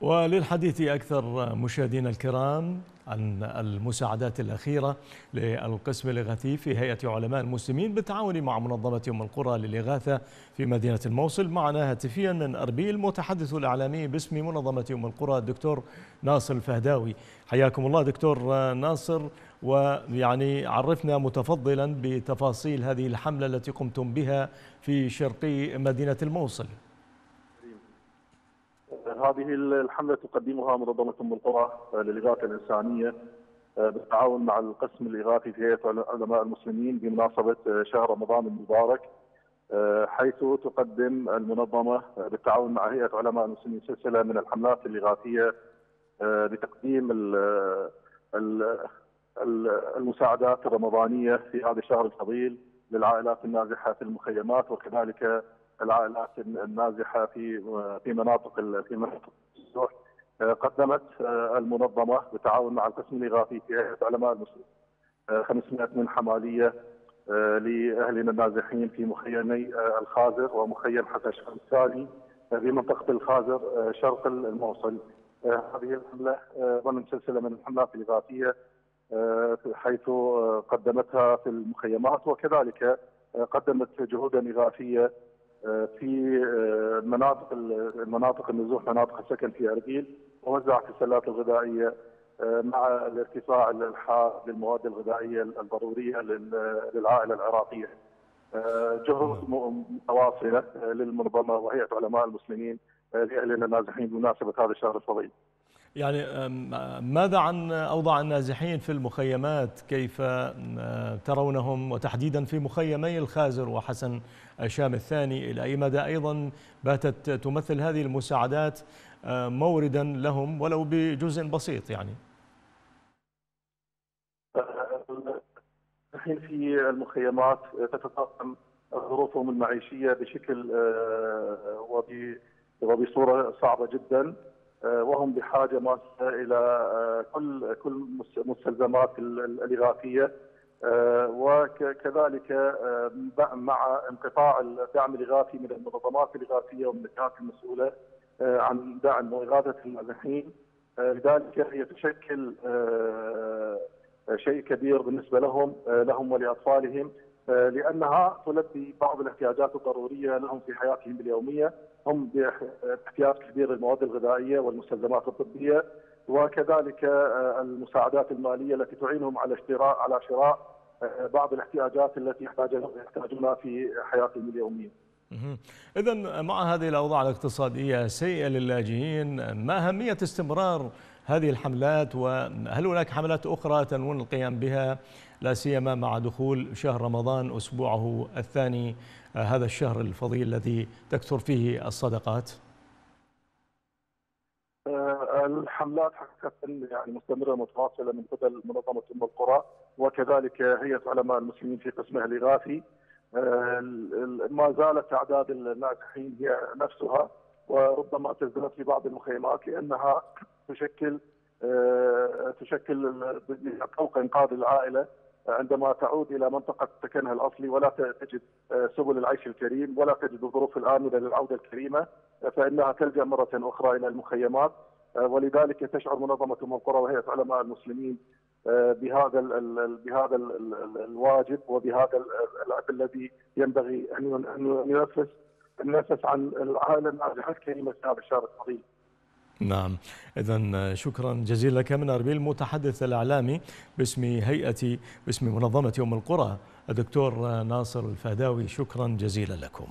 وللحديث أكثر مشاهدينا الكرام عن المساعدات الأخيرة للقسم الإغاثي في هيئة علماء المسلمين بالتعاون مع منظمة أم القرى للإغاثة في مدينة الموصل. معنا هاتفيا من أربيل متحدث الإعلامي باسم منظمة أم القرى الدكتور ناصر الفهداوي. حياكم الله دكتور ناصر ويعني عرفنا متفضلا بتفاصيل هذه الحملة التي قمتم بها في شرقي مدينة الموصل. هذه الحملة تقدمها منظمة أم القرى للإغاثة الإنسانية آه، بالتعاون مع القسم الإغاثي في هيئة علماء المسلمين بمناسبة آه، شهر رمضان المبارك آه، حيث تقدم المنظمة بالتعاون مع هيئة علماء المسلمين سلسلة من الحملات الإغاثية لتقديم المساعدات الرمضانية في هذا الشهر الفضيل للعائلات النازحة في المخيمات وكذلك العائلات النازحة في في مناطق في مناطق السوح قدمت المنظمة بالتعاون مع القسم الإغاثي في هيئه علماء المسلمين 500 من حمالية لأهلنا النازحين في مخيمي الخازر ومخيم حسن الثاني في منطقة الخازر شرق الموصل. هذه الحملة ضمن سلسلة من الحملات الإغاثية حيث قدمتها في المخيمات وكذلك قدمت جهودا إغاثية في آه، مناطق المناطق النزوح مناطق السكن في اربيل ووزعت السلات الغذائية آه، مع الارتفاع الحاد للمواد الغذائية الضرورية للعائلة العراقية. آه، جهود متواصلة للمنظمة وهيئة علماء المسلمين لأهلنا النازحين بمناسبة هذا الشهر الفضيل. يعني ماذا عن أوضاع النازحين في المخيمات؟ كيف ترونهم؟ وتحديدا في مخيمي الخازر وحسن الشام الثاني. إلى أي مدى أيضا باتت تمثل هذه المساعدات موردا لهم ولو بجزء بسيط يعني؟ الحين في المخيمات تتفاقم ظروفهم المعيشية بشكل وبصورة صعبة جدا. وهم بحاجة ماسه إلى آه، كل كل مستلزمات الاغاثيه آه، وكذلك مع انقطاع الدعم الاغاثي من المنظمات الاغاثيه ومن الجهات المسؤوله عن دعم واغاثه النازحين لذلك هي تشكل شيء كبير بالنسبة لهم لهم ولأطفالهم. لأنها تلبي بعض الاحتياجات الضرورية لهم في حياتهم اليومية هم باحتياج كبير للمواد الغذائية والمستلزمات الطبية وكذلك آه، المساعدات المالية التي تعينهم على اشتراء على شراء آه، بعض الاحتياجات التي يحتاجونها في حياتهم اليومية. اذا مع هذه الأوضاع الاقتصادية السيئه للاجئين ما أهمية استمرار هذه الحملات؟ وهل هناك حملات أخرى تنوون القيام بها؟ لا سيما مع دخول شهر رمضان أسبوعه الثاني آه، هذا الشهر الفضيل الذي تكثر فيه الصدقات؟ آه، الحملات حقيقة يعني مستمرة متواصلة من قبل منظمة أم القرى وكذلك هيئة علماء المسلمين في قسمها الإغاثي. ما زالت أعداد الناجحين هي نفسها وربما تزداد في بعض المخيمات لأنها تشكل تشكل طوق إنقاذ العائلة عندما تعود إلى منطقة سكنها الأصلي ولا تجد آه، سبل العيش الكريم ولا تجد الظروف الآمنة للعودة الكريمة فإنها تلجأ مرة أخرى إلى المخيمات. آه، ولذلك تشعر منظمة القرى وهيئه علماء المسلمين آه، بهذا ال بهذا ال الواجب وبهذا العبء الذي ينبغي أن ينفس ينفس عن العائله الناجحه الكريمه في هذا الشهر الفضيل. نعم. إذا شكرا جزيلا لك من أربيل المتحدث الإعلامي باسم هيئة باسم منظمة يوم القرى الدكتور ناصر الفهداوي. شكرا جزيلا لكم.